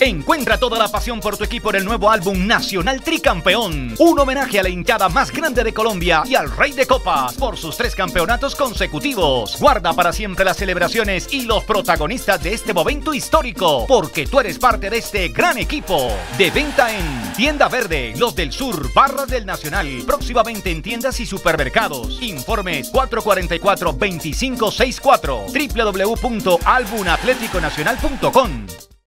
Encuentra toda la pasión por tu equipo en el nuevo álbum Nacional Tricampeón. Un homenaje a la hinchada más grande de Colombia y al Rey de Copas por sus tres campeonatos consecutivos. Guarda para siempre las celebraciones y los protagonistas de este momento histórico, porque tú eres parte de este gran equipo. De venta en Tienda Verde, Los del Sur, Barras del Nacional. Próximamente en tiendas y supermercados. Informes 444-2564 www.albunatleticonacional.com